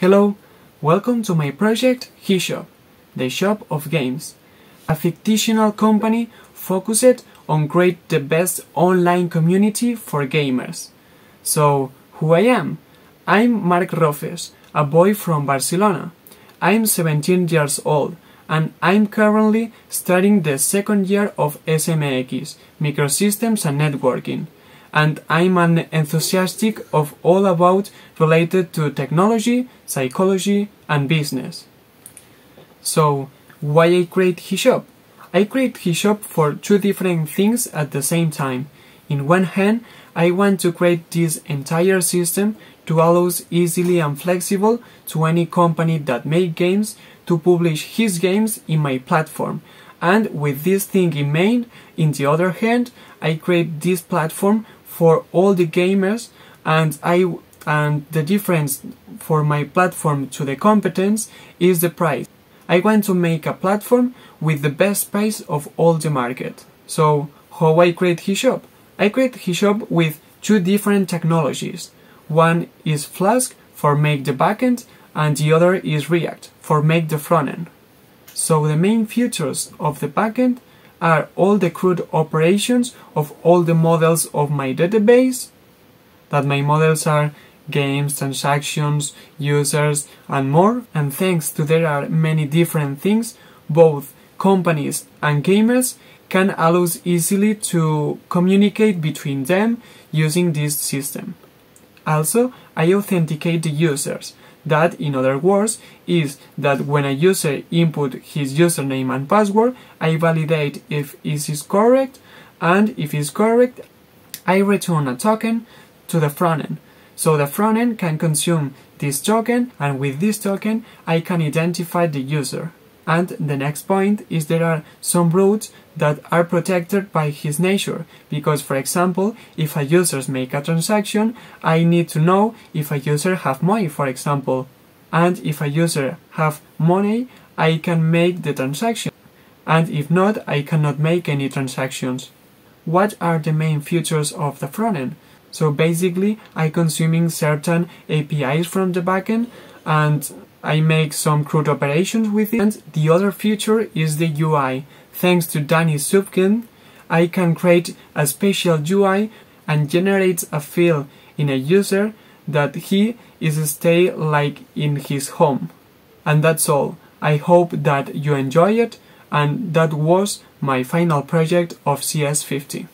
Hello, welcome to my project HeShop, the shop of games, a fictional company focused on create the best online community for gamers. So, who I am? I'm Marc Rofes, a boy from Barcelona. I'm 17 years old and I'm currently studying the second year of SMX, Microsystems and Networking and I'm an enthusiastic of all about related to technology, psychology, and business. So, why I create HeShop? I create HeShop for two different things at the same time. In one hand, I want to create this entire system to allow easily and flexible to any company that make games to publish his games in my platform. And with this thing in mind, in the other hand, I create this platform for all the gamers and I and the difference for my platform to the competence is the price. I want to make a platform with the best price of all the market. So how I create HeShop? I create HeShop with two different technologies. One is Flask for make the backend and the other is React for make the frontend. So the main features of the backend are all the CRUD operations of all the models of my database, that my models are games, transactions, users, and more. And thanks to there are many different things, both companies and gamers can allow easily to communicate between them using this system. Also, I authenticate the users that, in other words, is that when a user input his username and password, I validate if it is correct, and if it's correct, I return a token to the frontend. So the frontend can consume this token, and with this token, I can identify the user. And the next point is there are some routes that are protected by his nature because for example if a user make a transaction I need to know if a user have money for example and if a user have money I can make the transaction and if not I cannot make any transactions. What are the main features of the frontend? So basically I consuming certain APIs from the backend and I make some CRUD operations with it. And the other feature is the UI. Thanks to Danny Subkin, I can create a special UI and generate a feel in a user that he is stay like in his home. And that's all. I hope that you enjoy it and that was my final project of CS50.